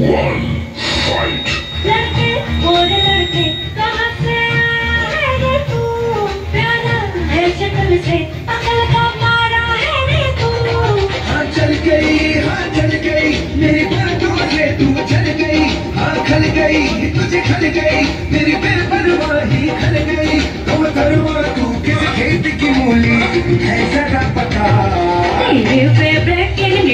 One, fight. लड़के मोरे लड़के कहाँ से आया रे तू? प्यारा है शक्ल से अकल का मारा है रे तू? हाँ चल गई हाँ चल गई मेरी बातों से तू चल गई हाँ खल गई तुझे खल गई मेरी बेपरवाही खल गई। तुम करवा तू किस खेत की मूली है जरा पता। तेरे पे ब्रेकिंग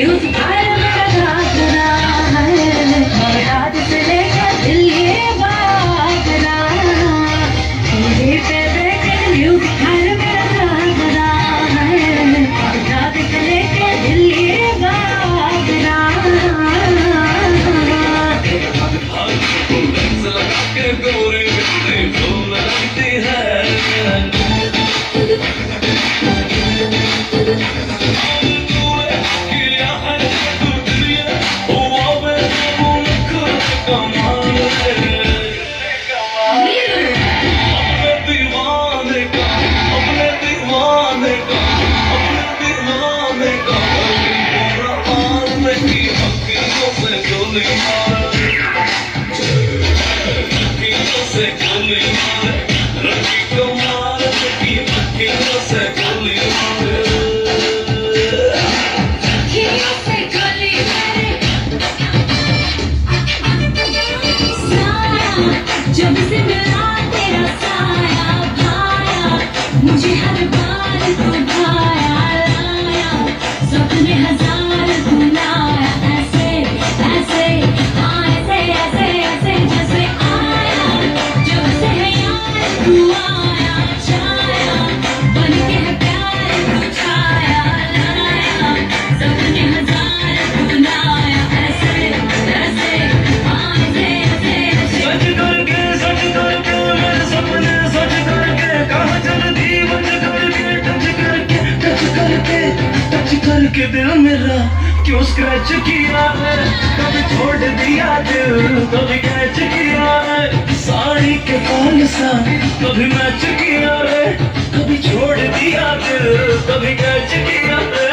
मुझे हर बार तू भाया लाया सपने हज़ार दिल मेरा क्यों स्क्रैच किया है। कभी छोड़ दिया दिल, कभी कैच किया है। साड़ी के कौन सा, कभी मैच किया है। कभी छोड़ दिया दिल, कभी कैच किया है।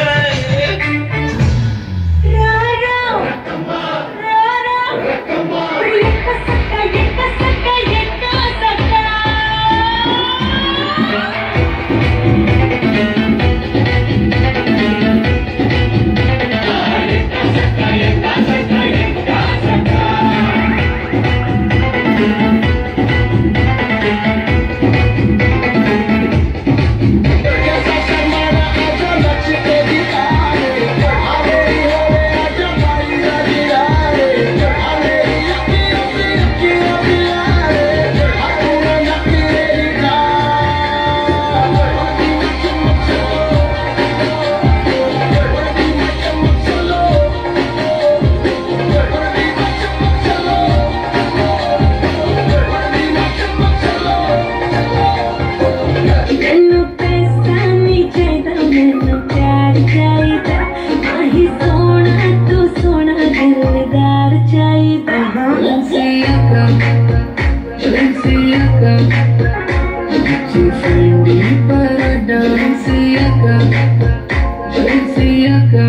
Balenciaga, Balenciaga, Balenciaga,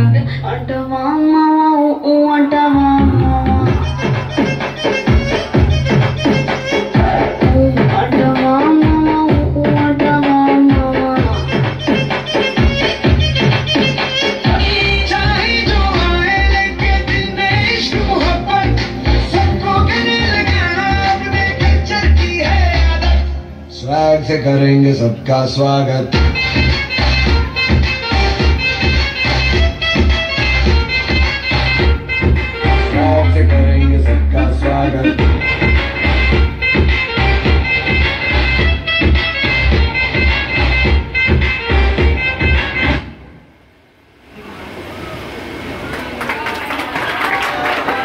अपने कल्चर की है आदत स्वैग से करेंगे सबका स्वागत।